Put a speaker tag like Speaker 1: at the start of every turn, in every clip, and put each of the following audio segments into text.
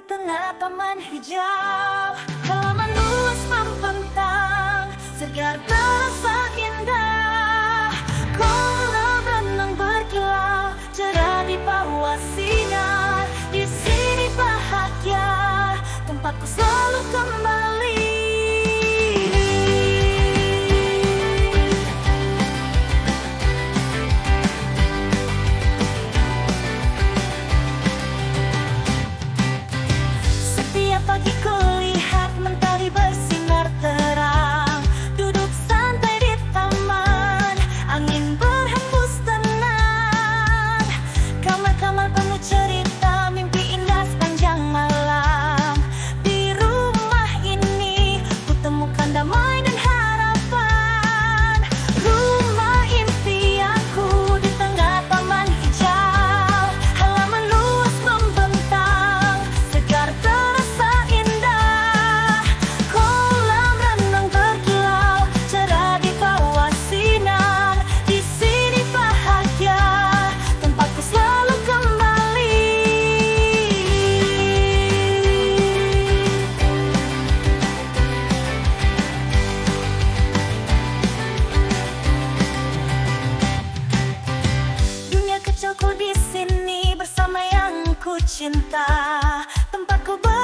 Speaker 1: di tengah taman hijau. Halaman luas membentang cinta. Tempatku ber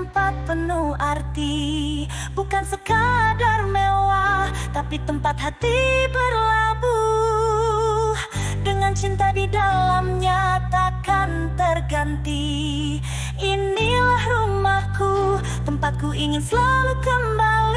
Speaker 1: tempat penuh arti. Bukan sekadar mewah Tapi tempat hati berlabuh. Dengan cinta di dalamnya takkan terganti. Inilah rumahku Tempatku ingin selalu kembali.